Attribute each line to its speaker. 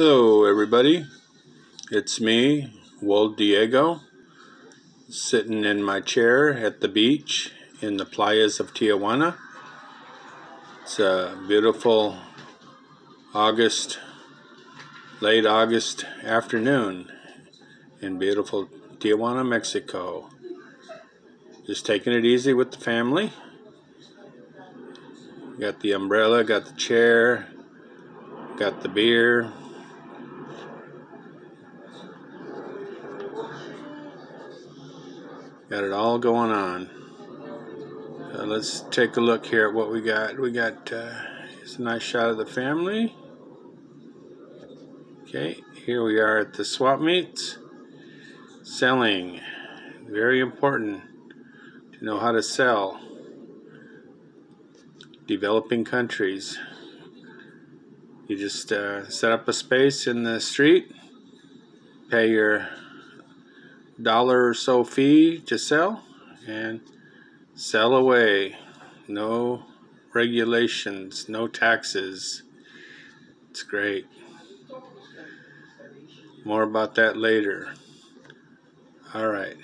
Speaker 1: Hello, everybody. It's me, Wold Diego, sitting in my chair at the beach in the playas of Tijuana. It's a beautiful August, late August afternoon in beautiful Tijuana, Mexico. Just taking it easy with the family. Got the umbrella, got the chair, got the beer. Got it all going on. Uh, let's take a look here at what we got. We got uh, here's a nice shot of the family. Okay, here we are at the swap meets. Selling. Very important to know how to sell. Developing countries. You just uh, set up a space in the street, pay your dollar or so fee to sell and sell away. No regulations, no taxes. It's great. More about that later. All right.